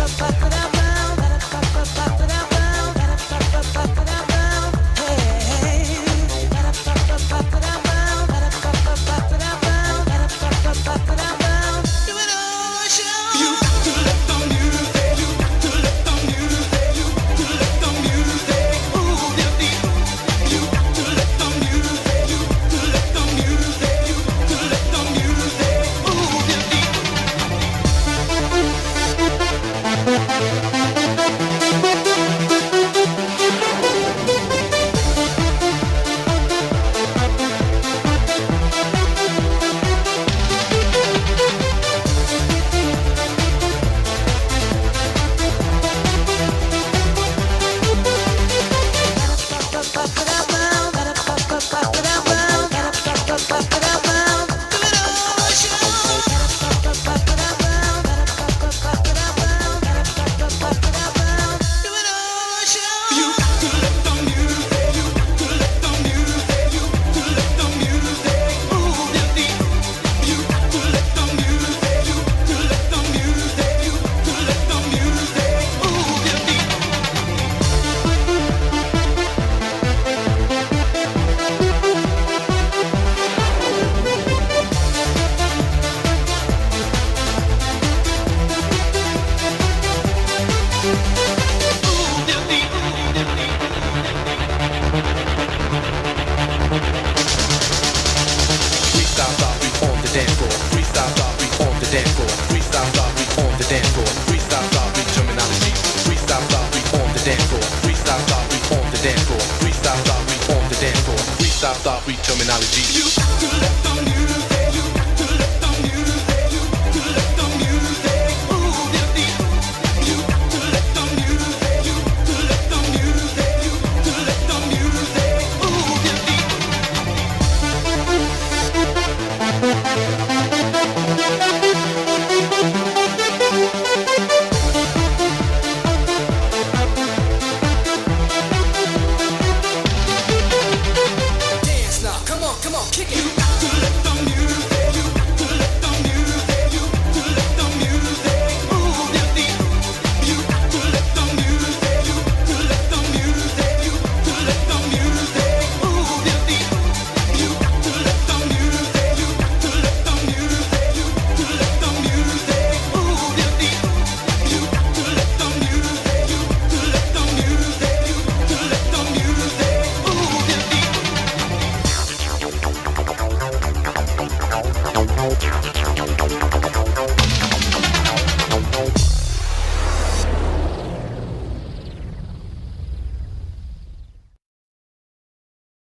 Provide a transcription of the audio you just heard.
up, up, up. the dance floor. On the dance floor. Freestyle stop, we on the dance floor. Freestyle stop, we terminology. On the dance floor. Freestyle stop, on the dance floor. Freestyle stop, we on the dance floor. Freestyle stop, we terminology. You have to let the music.